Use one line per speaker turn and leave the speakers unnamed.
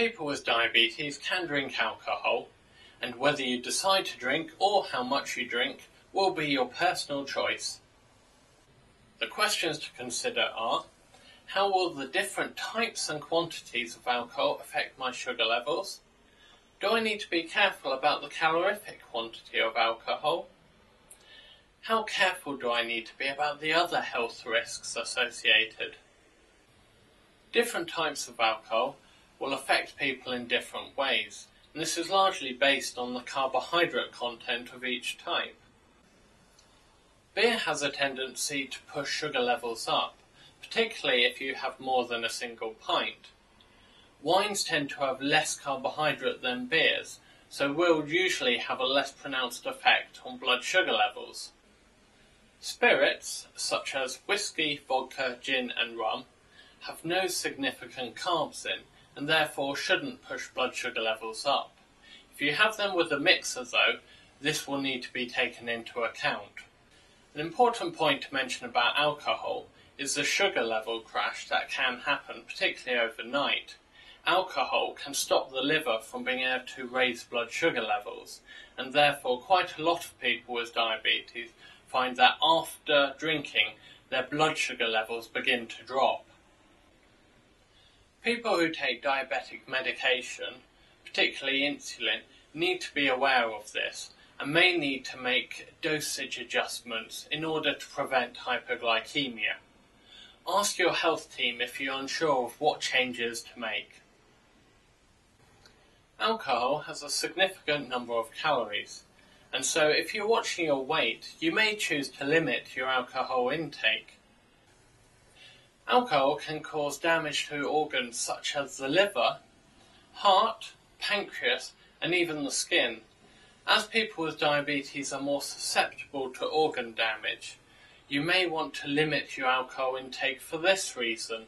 People with diabetes can drink alcohol, and whether you decide to drink or how much you drink will be your personal choice. The questions to consider are how will the different types and quantities of alcohol affect my sugar levels? Do I need to be careful about the calorific quantity of alcohol? How careful do I need to be about the other health risks associated? Different types of alcohol will affect people in different ways, and this is largely based on the carbohydrate content of each type. Beer has a tendency to push sugar levels up, particularly if you have more than a single pint. Wines tend to have less carbohydrate than beers, so will usually have a less pronounced effect on blood sugar levels. Spirits, such as whiskey, vodka, gin and rum, have no significant carbs in, and therefore shouldn't push blood sugar levels up. If you have them with a mixer though, this will need to be taken into account. An important point to mention about alcohol is the sugar level crash that can happen, particularly overnight. Alcohol can stop the liver from being able to raise blood sugar levels, and therefore quite a lot of people with diabetes find that after drinking, their blood sugar levels begin to drop. People who take diabetic medication, particularly insulin, need to be aware of this and may need to make dosage adjustments in order to prevent hypoglycemia. Ask your health team if you're unsure of what changes to make. Alcohol has a significant number of calories, and so if you're watching your weight, you may choose to limit your alcohol intake. Alcohol can cause damage to organs such as the liver, heart, pancreas, and even the skin. As people with diabetes are more susceptible to organ damage, you may want to limit your alcohol intake for this reason.